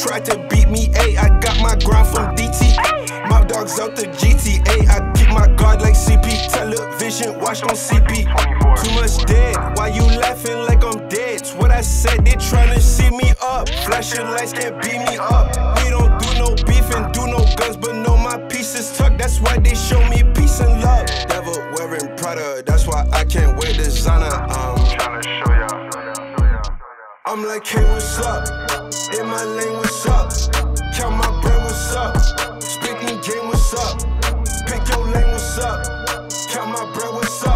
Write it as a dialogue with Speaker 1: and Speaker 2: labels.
Speaker 1: tried to beat me, A. I got my grind from DT. My dogs out the GTA. I keep my guard like CP. Television watched on CP. Too much dead. Why you laughing like I'm dead? It's what I said. They tryna see me up. Flashing lights can't beat me up. We don't do no beef and do no guns, but know my pieces tucked. That's why they show me peace and love. Devil wearing Prada. That's why I can't wear designer. Um. I'm like, hey, what's up? In my lane, what's up? Count my bread, what's up? Speaking game, what's up? Pick your lane, what's up? Count my bread, what's